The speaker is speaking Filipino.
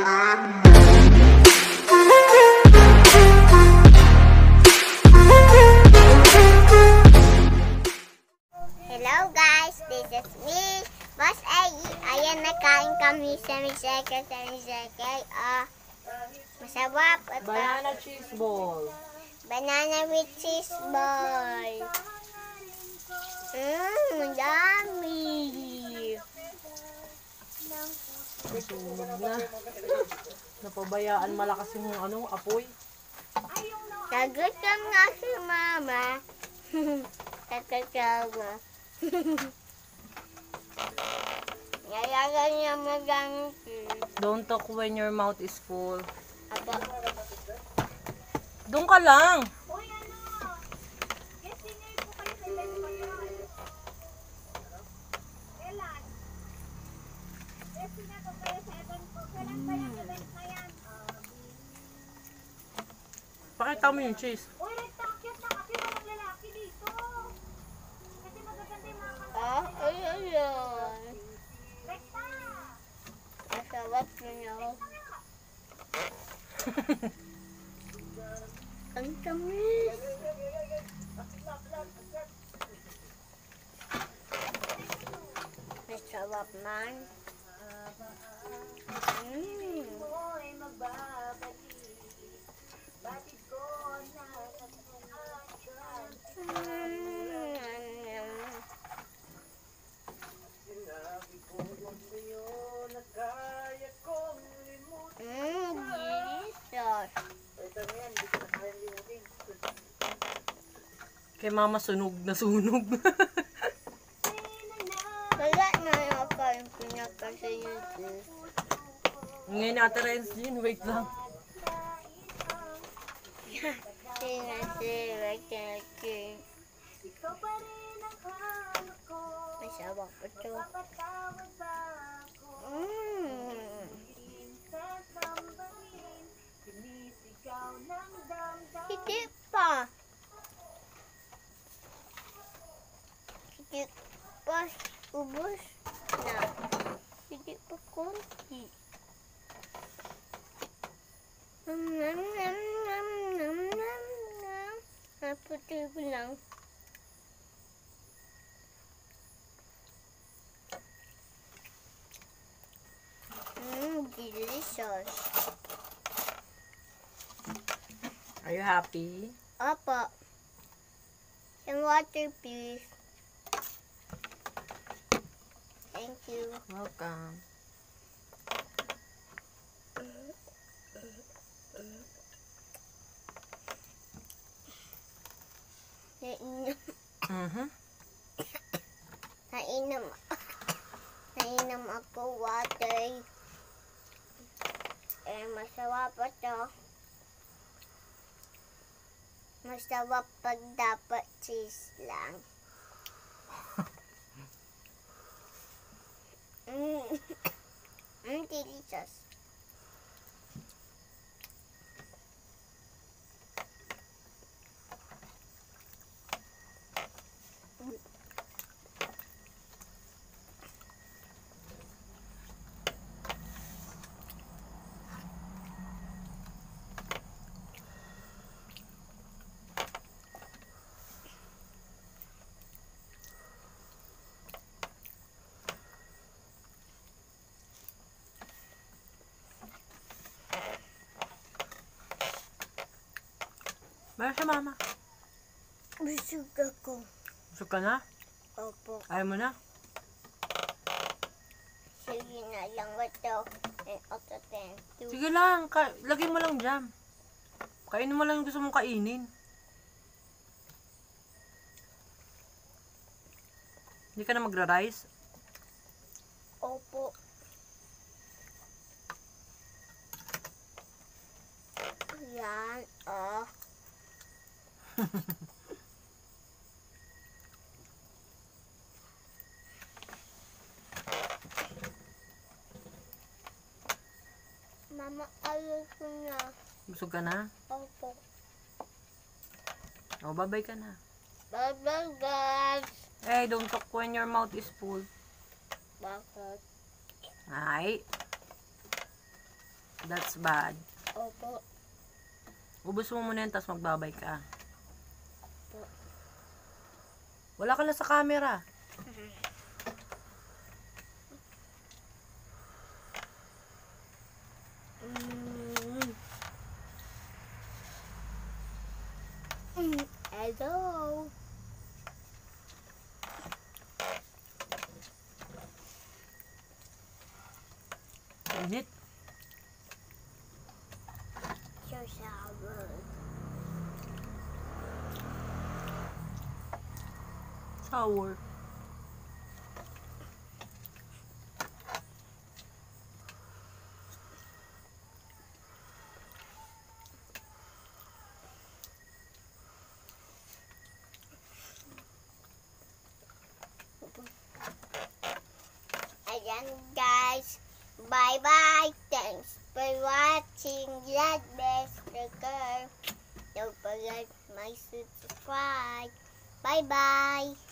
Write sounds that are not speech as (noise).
Hello guys, this is me, Boss Ay. Ayan, nakain kami sa Miseke, sa Miseke. Ah, masarap. Banana cheese ball. banana with cheese ball. Mmm, yummy. Sunog na. Napabayaan malakas yung ano, apoy. Nagutom nga si Mama. (laughs) Kakatawa. Nalaga niya magamit. Don't talk when your mouth is full. Doon ka lang. Pakita mo yung cheese. Uy, nagtakyat na kasi walang lalaki dito. Kasi magaganda yung mga kanta. ah, ayun yun. Rekta! Masarap niya. Ang tamis. Masarap man. Mm. Kay mama sunog na sunog. Wala na yung kain pinaka sa YouTube. Ngayon ate Renz wait lang. Sinasira kinakin. Ikaw pa rin ang hanap ko. Ubus na. Hindi pa konti. Nam nam nam nam nam nam nam. Naputi ko lang. Mmm, delicious. Are you happy? Apa. Some water, please. Thank you. Welcome. Nainom, Mhm. nainom, nainom ako water. Eh, masarap pa to. Masarap pag dapat cheese lang. I'm delicious. Meron siya mama. Busog ako. Busog ka na? Opo. Ayaw mo na? Sige na lang ito. And also thank you. Sige lang, ka- lagay mo lang jam. Kainin mo lang yung gusto mong kainin. Hindi ka na magra-rice? Opo. Yan, oh. Mama, ayaw ko na. Busog ka na? Opo. O, babay ka na. Bye-bye, guys. Hey, don't talk when your mouth is full. Bakit? Ay. That's bad. Opo. Ubus mo muna yan, tapos magbabay ka. Wala ka na sa camera. Hello. Init. So sour. Sour. Ayan guys. Bye bye. Thanks for watching. God bless the. Don't forget my subscribe. Bye bye.